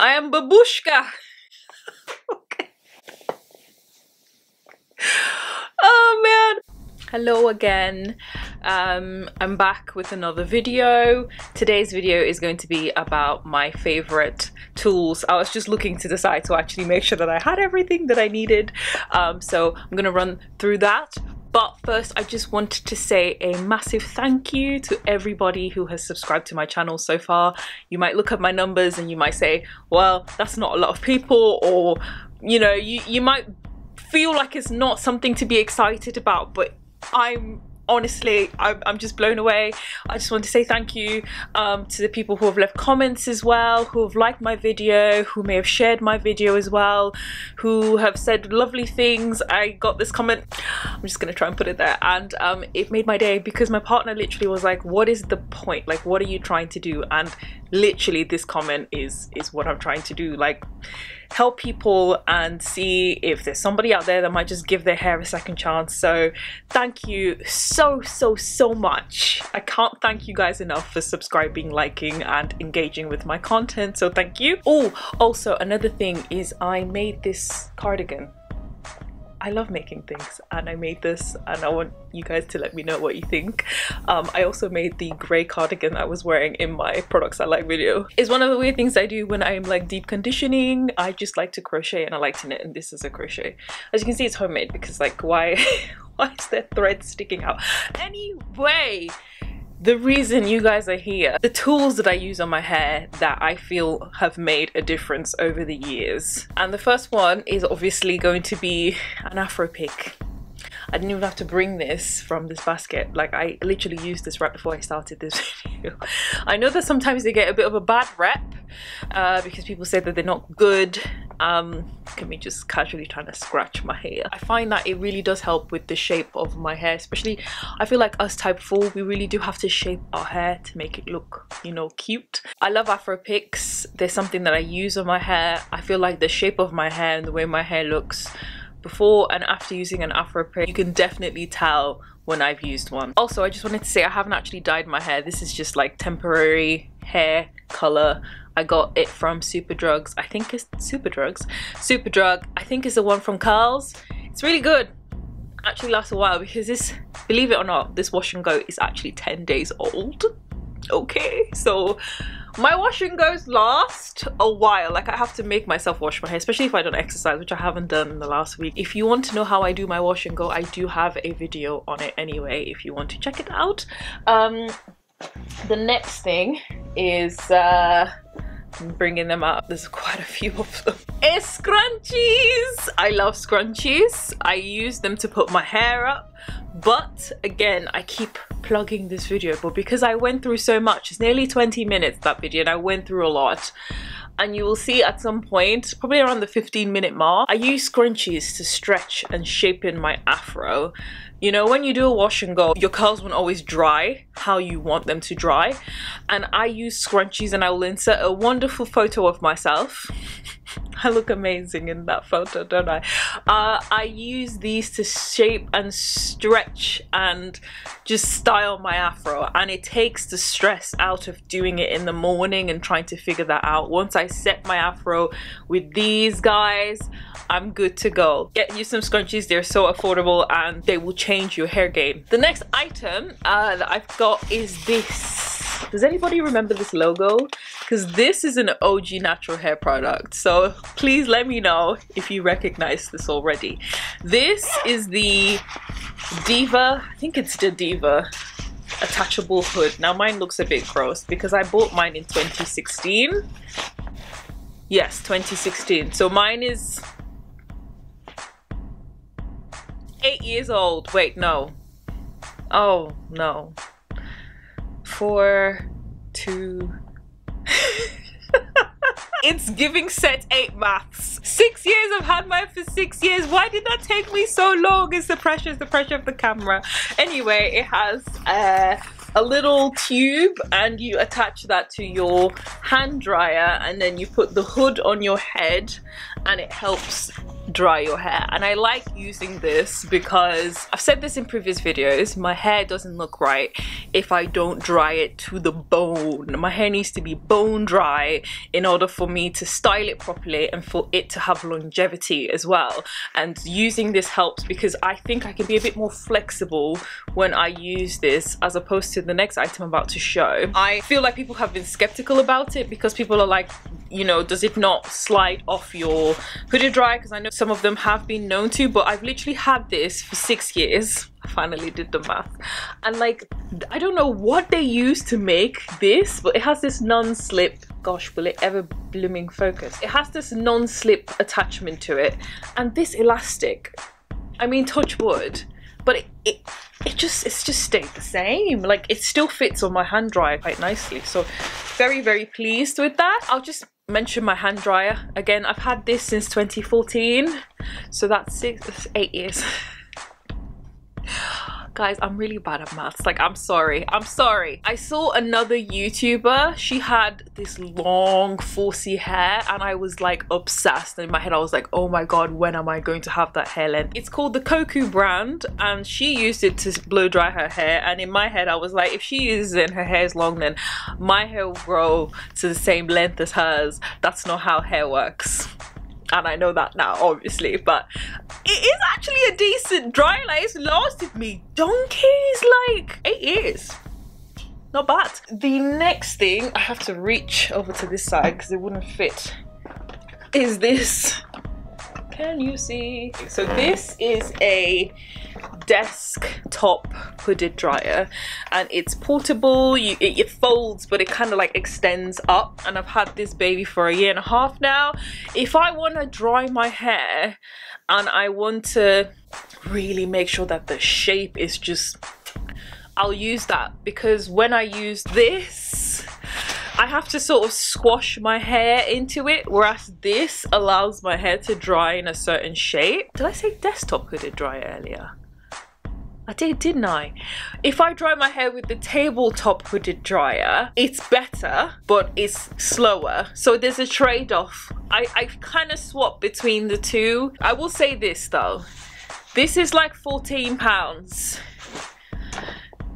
I am babushka. okay. Oh man. Hello again. Um, I'm back with another video. Today's video is going to be about my favorite tools. I was just looking to decide to actually make sure that I had everything that I needed. Um, so I'm gonna run through that. But first, I just wanted to say a massive thank you to everybody who has subscribed to my channel so far. You might look at my numbers and you might say, well, that's not a lot of people, or, you know, you, you might feel like it's not something to be excited about, but I'm honestly I'm, I'm, just blown away. I just want to say thank you um, to the people who have left comments as well who have liked my video who may have shared my video as well who have said lovely things. I got this comment. I'm just gonna try and put it there. And um, it made my day because my partner literally was like what is the point? Like what are you trying to do? And literally this comment is is what I'm trying to do like help people and see if there's somebody out there that might just give their hair a second chance. So thank you so, so, so much. I can't thank you guys enough for subscribing, liking and engaging with my content. So thank you. Oh, also another thing is I made this cardigan I love making things and I made this and I want you guys to let me know what you think. Um, I also made the grey cardigan that I was wearing in my products I like video. It's one of the weird things I do when I'm like deep conditioning. I just like to crochet and I like to knit and this is a crochet. As you can see it's homemade because like why, why is there thread sticking out? Anyway, the reason you guys are here, the tools that I use on my hair that I feel have made a difference over the years. And the first one is obviously going to be an Afro pick. I didn't even have to bring this from this basket. Like I literally used this right before I started this video. I know that sometimes they get a bit of a bad rep uh, because people say that they're not good. Um, can me just casually trying to scratch my hair. I find that it really does help with the shape of my hair, especially I feel like us type 4, we really do have to shape our hair to make it look, you know, cute. I love Afro picks. There's something that I use on my hair. I feel like the shape of my hair and the way my hair looks before and after using an afro pick you can definitely tell when I've used one. Also I just wanted to say I haven't actually dyed my hair. This is just like temporary hair color. I got it from Superdrugs I think it's Superdrugs Superdrug I think it's the one from Curls it's really good. Actually lasts a while because this believe it or not this wash and go is actually 10 days old. Okay so my washing goes last a while. Like i have to make myself wash my hair especially if i don't exercise which i haven't done in the last week. If you want to know how i do my wash and go i do have a video on it anyway if you want to check it out. Um the next thing is uh bringing them up. There's quite a few of them. It's scrunchies! I love scrunchies. I use them to put my hair up but again i keep plugging this video but because I went through so much it's nearly 20 minutes that video and I went through a lot. And you will see at some point probably around the 15 minute mark I use scrunchies to stretch and shape in my afro you know when you do a wash and go your curls won't always dry how you want them to dry and I use scrunchies and I will insert a wonderful photo of myself I look amazing in that photo, don't I? Uh, I use these to shape and stretch and just style my afro and it takes the stress out of doing it in the morning and trying to figure that out. Once I set my afro with these guys, I'm good to go. Get you some scrunchies, they're so affordable and they will change your hair game. The next item uh, that I've got is this does anybody remember this logo? Because this is an OG natural hair product. So please let me know if you recognize this already. This is the Diva, I think it's the Diva attachable hood. Now mine looks a bit gross because I bought mine in 2016. Yes, 2016. So mine is years old. Wait, no. Oh, no four, two. it's giving set eight maths. Six years, I've had mine for six years. Why did that take me so long? It's the pressure, it's the pressure of the camera. Anyway, it has uh, a little tube and you attach that to your hand dryer and then you put the hood on your head and it helps dry your hair. And I like using this because I've said this in previous videos my hair doesn't look right if I don't dry it to the bone. My hair needs to be bone dry in order for me to style it properly and for it to have longevity as well. And using this helps because I think I can be a bit more flexible when I use this as opposed to the next item I'm about to show. I feel like people have been skeptical about it because people are like you know does it not slide off your hooded dry? Because I know some of them have been known to but I've literally had this for six years. I finally did the math. And like I don't know what they use to make this but it has this non-slip gosh will it ever blooming focus? It has this non-slip attachment to it and this elastic I mean touch wood but it, it it just it's just stayed the same. Like it still fits on my hand dryer quite nicely so very very pleased with that. I'll just mention my hand dryer. Again I've had this since 2014 so that's six eight years guys i'm really bad at maths. Like i'm sorry. I'm sorry. I saw another youtuber. She had this long 4C hair and i was like obsessed. In my head i was like oh my god when am i going to have that hair length? It's called the koku brand and she used it to blow dry her hair. And in my head i was like if she uses it and her hair is long then my hair will grow to the same length as hers. That's not how hair works and I know that now obviously but it is actually a decent dry like it's lasted me donkeys like eight years. Not bad. The next thing I have to reach over to this side because it wouldn't fit is this can you see? So this is a desktop hooded dryer and it's portable. You it, it folds but it kind of like extends up and I've had this baby for a year and a half now. If I want to dry my hair and I want to really make sure that the shape is just I'll use that because when I use this I have to sort of squash my hair into it whereas this allows my hair to dry in a certain shape. Did I say desktop hooded dryer earlier? I did, didn't I? If I dry my hair with the tabletop hooded dryer, it's better, but it's slower. So there's a trade-off. I, I kind of swap between the two. I will say this though. This is like 14 pounds.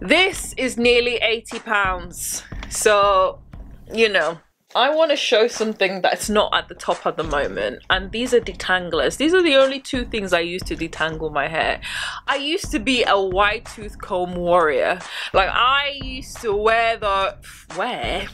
This is nearly 80 pounds. So you know, I want to show something that's not at the top at the moment and these are detanglers. These are the only two things I use to detangle my hair. I used to be a wide tooth comb warrior. Like I used to wear the... Where?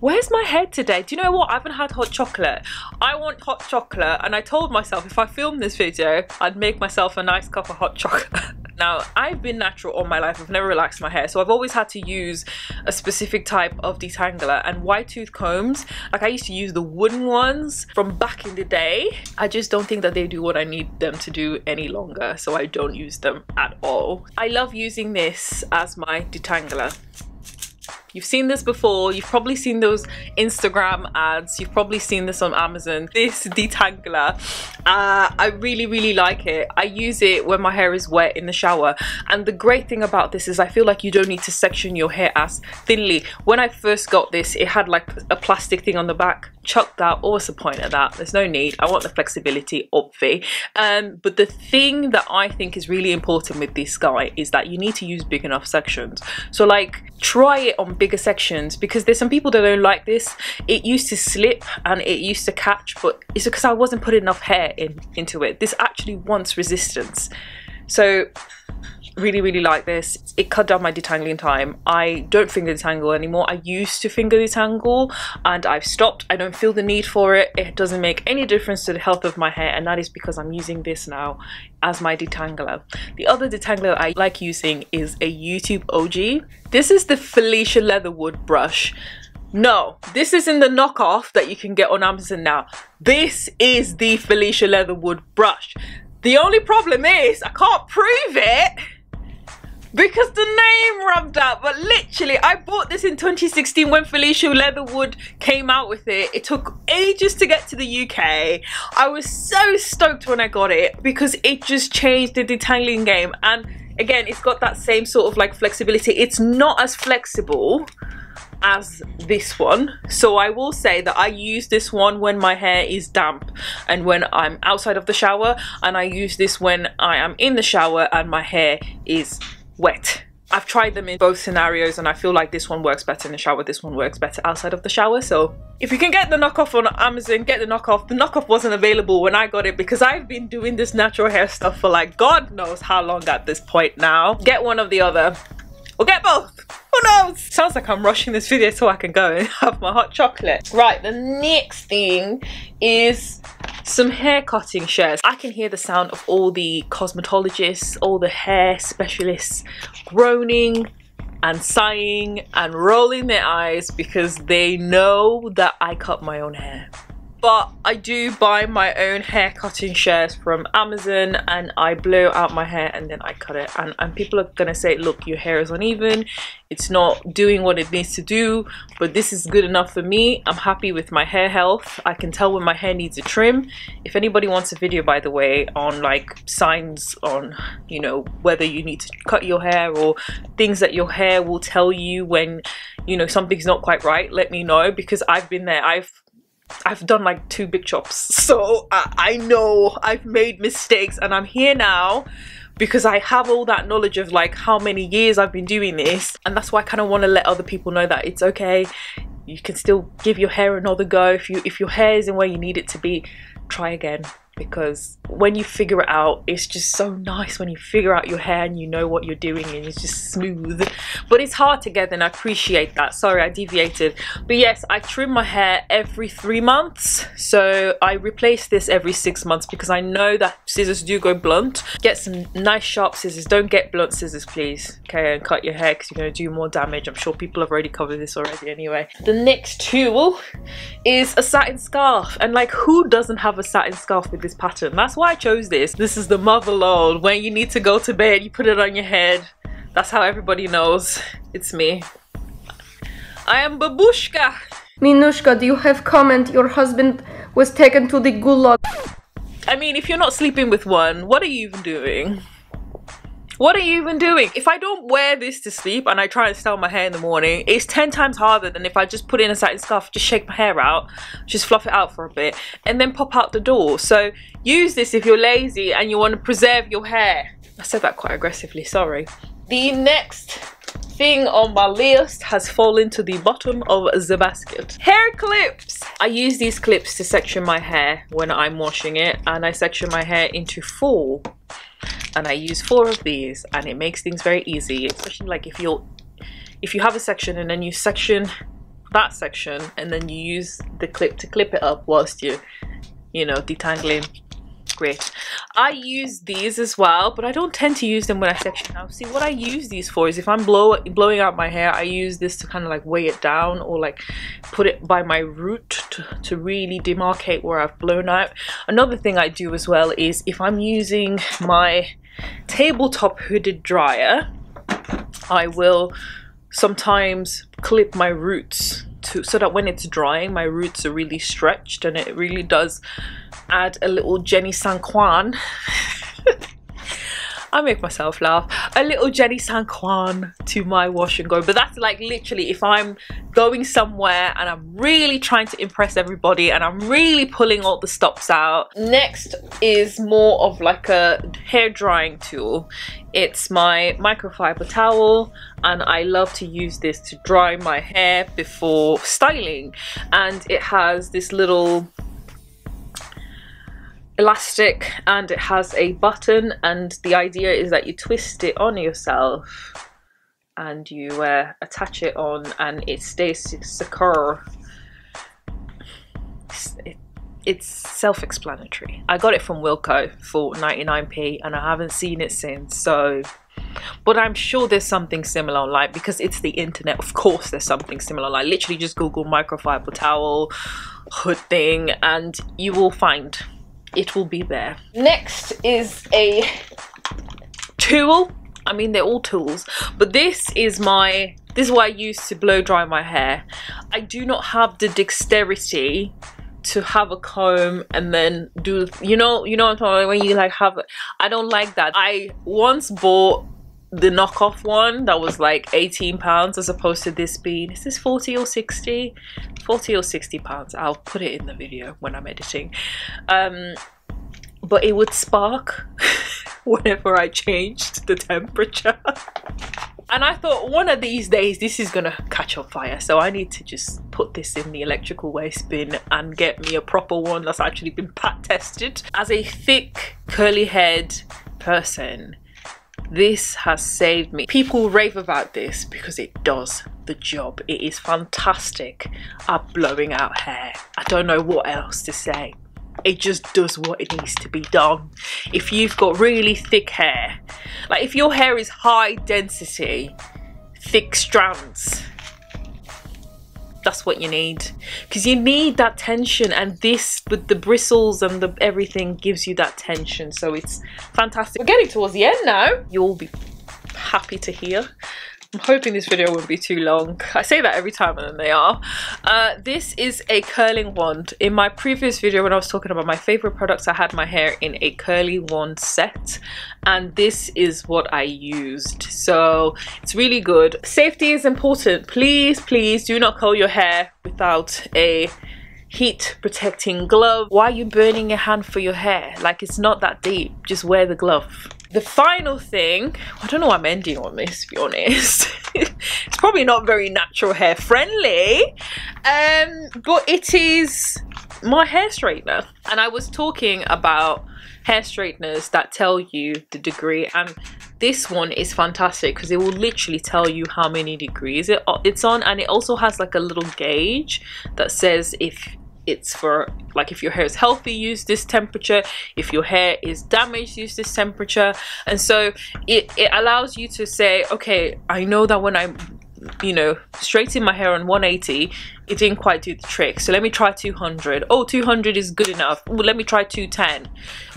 Where's my head today? Do you know what? I haven't had hot chocolate. I want hot chocolate and I told myself if I filmed this video, I'd make myself a nice cup of hot chocolate. Now, I've been natural all my life. I've never relaxed my hair. So I've always had to use a specific type of detangler. And wide tooth combs, like I used to use the wooden ones from back in the day. I just don't think that they do what I need them to do any longer. So I don't use them at all. I love using this as my detangler. You've seen this before, you've probably seen those Instagram ads, you've probably seen this on Amazon. This detangler, uh, I really, really like it. I use it when my hair is wet in the shower. And the great thing about this is I feel like you don't need to section your hair as thinly. When I first got this, it had like a plastic thing on the back. Chuck that, what's the point of that? There's no need. I want the flexibility, obvi. Um, but the thing that I think is really important with this guy is that you need to use big enough sections. So like, try it on bigger sections because there's some people that don't like this. It used to slip and it used to catch, but it's because I wasn't putting enough hair in into it. This actually wants resistance. So really really like this. It cut down my detangling time. I don't finger detangle anymore. I used to finger detangle and i've stopped. I don't feel the need for it. It doesn't make any difference to the health of my hair and that is because i'm using this now as my detangler. The other detangler i like using is a youtube og this is the felicia leatherwood brush. No, this isn't the knockoff that you can get on Amazon now. This is the Felicia Leatherwood brush. The only problem is I can't prove it because the name rubbed out but literally I bought this in 2016 when Felicia Leatherwood came out with it. It took ages to get to the UK I was so stoked when I got it because it just changed the detangling game. And again it's got that same sort of like flexibility. It's not as flexible as this one. So I will say that I use this one when my hair is damp and when I'm outside of the shower and I use this when I am in the shower and my hair is wet I've tried them in both scenarios and I feel like this one works better in the shower, this one works better outside of the shower. So if you can get the knockoff on Amazon, get the knockoff. The knockoff wasn't available when I got it because I've been doing this natural hair stuff for like God knows how long at this point now. Get one of the other or get both. Who knows? Sounds like I'm rushing this video so I can go and have my hot chocolate. Right, the next thing is some hair cutting shears. I can hear the sound of all the cosmetologists, all the hair specialists groaning and sighing and rolling their eyes because they know that I cut my own hair but I do buy my own hair cutting shears from Amazon and I blow out my hair and then I cut it. And, and people are gonna say look your hair is uneven. It's not doing what it needs to do but this is good enough for me. I'm happy with my hair health. I can tell when my hair needs a trim. If anybody wants a video by the way on like signs on you know whether you need to cut your hair or things that your hair will tell you when you know something's not quite right let me know because I've been there. I've I've done like two big chops so I, I know I've made mistakes and I'm here now because I have all that knowledge of like how many years I've been doing this. And that's why I kind of want to let other people know that it's okay. You can still give your hair another go. If you if your hair isn't where you need it to be try again because when you figure it out it's just so nice when you figure out your hair and you know what you're doing and it's just smooth. But it's hard to get and I appreciate that. Sorry I deviated. But yes I trim my hair every three months. So I replace this every six months because I know that scissors do go blunt. Get some nice sharp scissors. Don't get blunt scissors please. Okay and cut your hair because you're going to do more damage. I'm sure people have already covered this already anyway. The next tool is a satin scarf. And like who doesn't have a satin scarf with this pattern. That's why I chose this. This is the mother load. When you need to go to bed you put it on your head. That's how everybody knows it's me. I am babushka. Minushka do you have comment? Your husband was taken to the gulag. I mean if you're not sleeping with one what are you even doing what are you even doing? If I don't wear this to sleep and I try and style my hair in the morning, it's 10 times harder than if I just put in a satin scarf, just shake my hair out, just fluff it out for a bit, and then pop out the door. So use this if you're lazy and you want to preserve your hair. I said that quite aggressively, sorry. The next thing on my list has fallen to the bottom of the basket. Hair clips! I use these clips to section my hair when I'm washing it and I section my hair into four and I use four of these and it makes things very easy especially like if you're if you have a section and then you section that section and then you use the clip to clip it up whilst you you know detangling great I use these as well but I don't tend to use them when I section now see what I use these for is if I'm blow blowing out my hair I use this to kind of like weigh it down or like put it by my root to, to really demarcate where I've blown out. Another thing I do as well is if I'm using my tabletop hooded dryer, I will sometimes clip my roots to so that when it's drying my roots are really stretched and it really does add a little Jenny San Juan I make myself laugh. A little Jenny San Juan to my wash and go. But that's like literally if I'm going somewhere and I'm really trying to impress everybody and I'm really pulling all the stops out. Next is more of like a hair drying tool. It's my microfiber towel and I love to use this to dry my hair before styling. And it has this little elastic and it has a button and the idea is that you twist it on yourself and you uh, attach it on and it stays secure. It, it's self-explanatory. I got it from Wilko for 99p and I haven't seen it since so but I'm sure there's something similar online because it's the internet of course there's something similar like literally just google microfiber towel hood thing and you will find it will be there. Next is a tool. I mean, they're all tools, but this is my, this is what I use to blow dry my hair. I do not have the dexterity to have a comb and then do, you know, you know what I'm talking about when you like have, I don't like that. I once bought the knockoff one that was like 18 pounds as opposed to this being is this 40 or 60 40 or 60 pounds. I'll put it in the video when i'm editing. Um but it would spark whenever i changed the temperature. And I thought one of these days this is gonna catch on fire. So I need to just put this in the electrical waste bin and get me a proper one that's actually been pat tested as a thick curly head person this has saved me. People rave about this because it does the job. It is fantastic at blowing out hair. I don't know what else to say. It just does what it needs to be done. If you've got really thick hair like if your hair is high density thick strands that's what you need. Because you need that tension and this with the bristles and the everything gives you that tension. So it's fantastic. We're getting towards the end now. You'll be happy to hear I'm hoping this video won't be too long. I say that every time and then they are. Uh, this is a curling wand. In my previous video when I was talking about my favorite products, I had my hair in a curly wand set and this is what I used. So it's really good. Safety is important. Please, please do not curl your hair without a heat protecting glove. Why are you burning your hand for your hair? Like it's not that deep. Just wear the glove. The final thing, I don't know why I'm ending on this to be honest. it's probably not very natural hair friendly. Um, but it is my hair straightener. And I was talking about hair straighteners that tell you the degree and this one is fantastic because it will literally tell you how many degrees it, it's on and it also has like a little gauge that says if it's for like if your hair is healthy use this temperature. If your hair is damaged use this temperature. And so it, it allows you to say okay I know that when I'm you know straighten my hair on 180 it didn't quite do the trick. So let me try 200 oh 200 is good enough. Let me try 210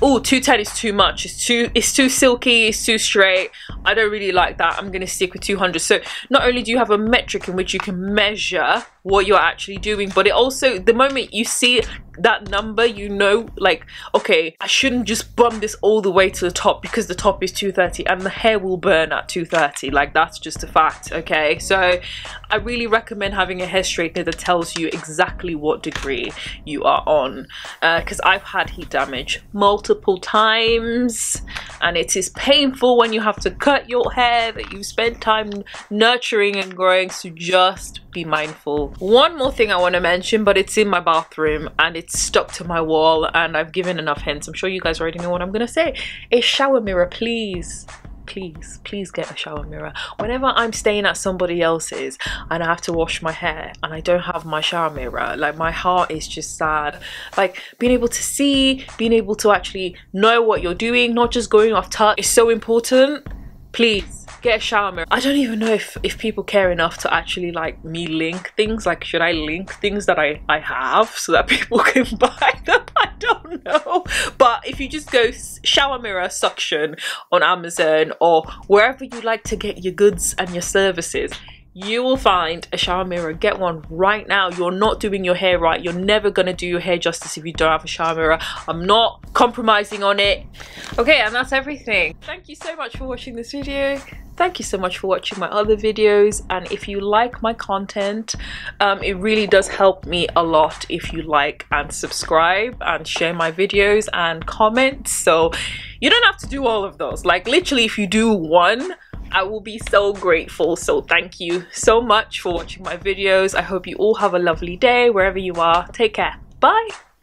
oh 210 is too much. It's too it's too silky it's too straight. I don't really like that. I'm gonna stick with 200 so not only do you have a metric in which you can measure what you're actually doing but it also the moment you see that number you know like okay I shouldn't just bump this all the way to the top because the top is 230 and the hair will burn at 230 like that's just a fact okay? So I really recommend having a hair straightener that tells you exactly what degree you are on. Because uh, I've had heat damage multiple times and it is painful when you have to cut your hair that you spent time nurturing and growing. So just be mindful. One more thing I want to mention but it's in my bathroom and it's stuck to my wall and I've given enough hints. I'm sure you guys already know what I'm gonna say. A shower mirror please please please get a shower mirror. Whenever i'm staying at somebody else's and i have to wash my hair and i don't have my shower mirror like my heart is just sad. Like being able to see being able to actually know what you're doing not just going off touch is so important. Please get a shower mirror. I don't even know if, if people care enough to actually like me link things. Like should I link things that I, I have so that people can buy them? I don't know. But if you just go shower mirror suction on Amazon or wherever you like to get your goods and your services, you will find a shower mirror get one right now you're not doing your hair right you're never gonna do your hair justice if you don't have a shower mirror i'm not compromising on it okay and that's everything thank you so much for watching this video thank you so much for watching my other videos and if you like my content um, it really does help me a lot if you like and subscribe and share my videos and comment so you don't have to do all of those like literally if you do one I will be so grateful. So thank you so much for watching my videos. I hope you all have a lovely day wherever you are. Take care. Bye.